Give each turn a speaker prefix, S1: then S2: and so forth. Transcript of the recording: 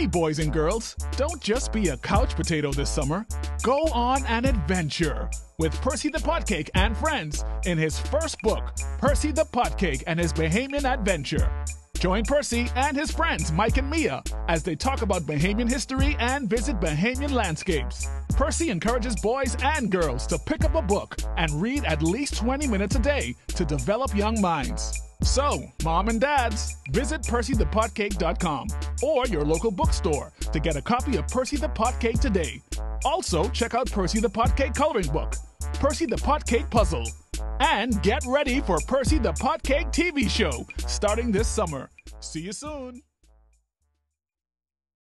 S1: Hey, boys and girls, don't just be a couch potato this summer. Go on an adventure with Percy the Potcake and friends in his first book, Percy the Potcake and His Bahamian Adventure. Join Percy and his friends Mike and Mia as they talk about Bahamian history and visit Bahamian landscapes. Percy encourages boys and girls to pick up a book and read at least 20 minutes a day to develop young minds. So, mom and dads, visit percythepotcake.com or your local bookstore to get a copy of Percy the Potcake today. Also, check out Percy the Potcake coloring book, Percy the Potcake puzzle, and get ready for Percy the Potcake TV show starting this summer. See you soon.